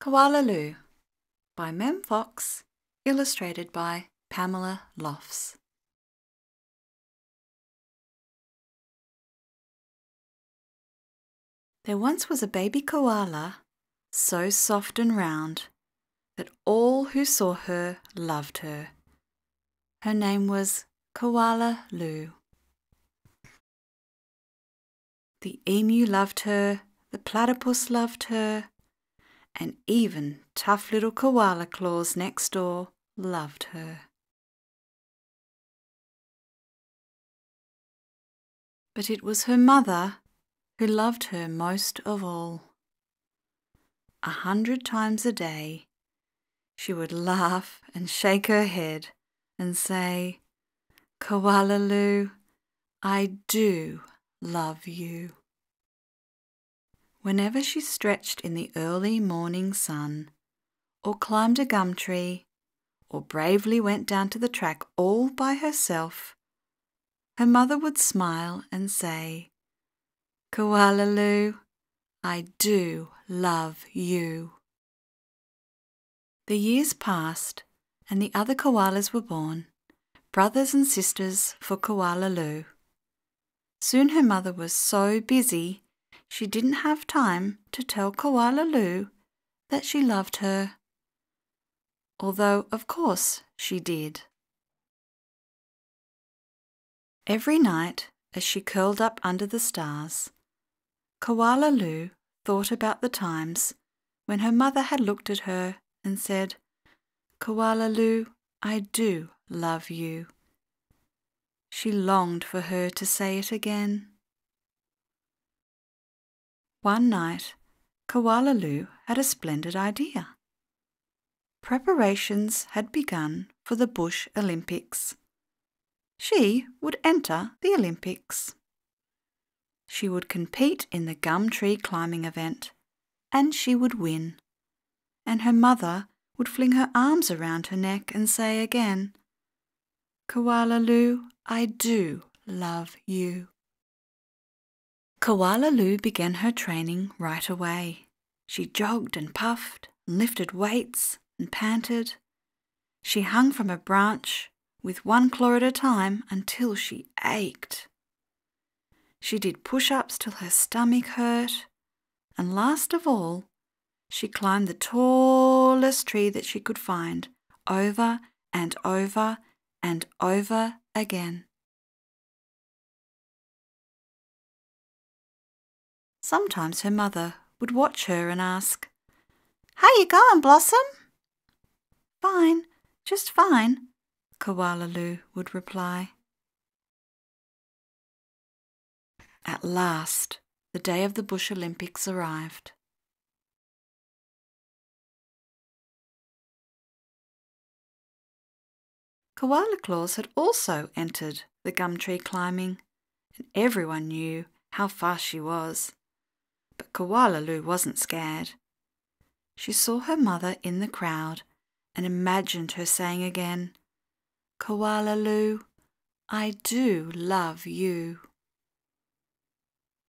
Koala Lou by Mem Fox, illustrated by Pamela Lofts. There once was a baby koala, so soft and round that all who saw her loved her. Her name was Koala Lou. The emu loved her, the platypus loved her, and even tough little Koala Klaws next door loved her. But it was her mother who loved her most of all. A hundred times a day she would laugh and shake her head and say, Koala Lou, I do love you. Whenever she stretched in the early morning sun, or climbed a gum tree, or bravely went down to the track all by herself, her mother would smile and say, Koala Lou, I do love you. The years passed, and the other koalas were born, brothers and sisters for Koala Lou. Soon her mother was so busy she didn't have time to tell Koala Lou that she loved her. Although, of course, she did. Every night, as she curled up under the stars, Koala Lou thought about the times when her mother had looked at her and said, Koala Lou, I do love you. She longed for her to say it again. One night, Koala Lou had a splendid idea. Preparations had begun for the Bush Olympics. She would enter the Olympics. She would compete in the gum tree climbing event, and she would win and her mother would fling her arms around her neck and say again, Koala Lou, I do love you. Koala Lou began her training right away. She jogged and puffed and lifted weights and panted. She hung from a branch with one claw at a time until she ached. She did push ups till her stomach hurt, and last of all, she climbed the tallest tree that she could find, over and over and over again. Sometimes her mother would watch her and ask, How you going, Blossom? Fine, just fine, Koala Lou would reply. At last, the day of the Bush Olympics arrived. Koala Klaws had also entered the gum tree climbing, and everyone knew how fast she was. But Koala Lou wasn't scared. She saw her mother in the crowd and imagined her saying again, Koala Loo, I do love you.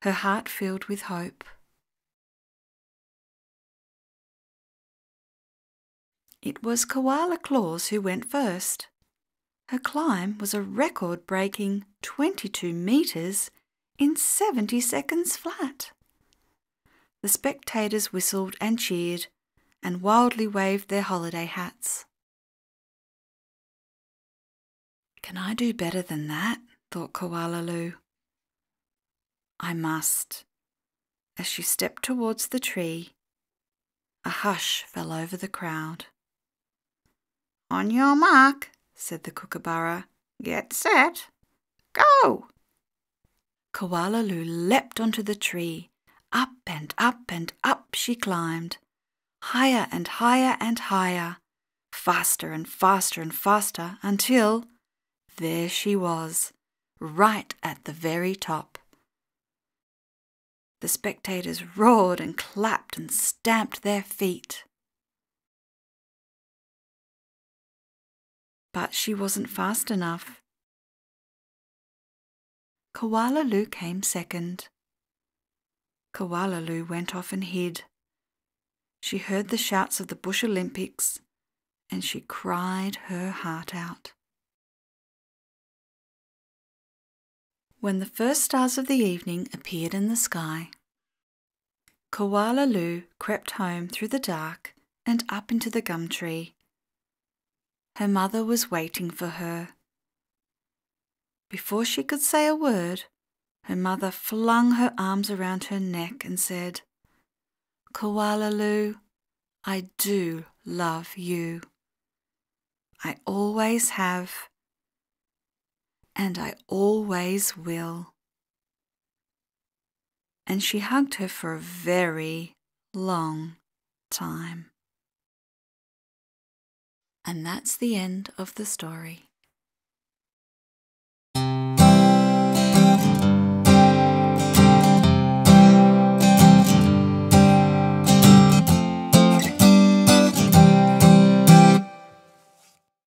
Her heart filled with hope. It was Koala Klaws who went first. Her climb was a record breaking 22 metres in 70 seconds flat. The spectators whistled and cheered and wildly waved their holiday hats. Can I do better than that? thought Koala Lou. I must. As she stepped towards the tree, a hush fell over the crowd. On your mark, said the kookaburra. Get set. Go! Koala Lou leapt onto the tree. Up and up and up she climbed. Higher and higher and higher. Faster and faster and faster until there she was, right at the very top. The spectators roared and clapped and stamped their feet. but she wasn't fast enough. Koala Lou came second. Koala went off and hid. she heard the shouts of the Bush Olympics and she cried her heart out. When the first stars of the evening appeared in the sky, Koala Lou crept home through the dark and up into the gum tree. Her mother was waiting for her. Before she could say a word, her mother flung her arms around her neck and said, Koala Lou, I do love you. I always have and I always will. And she hugged her for a very long time. And that's the end of the story.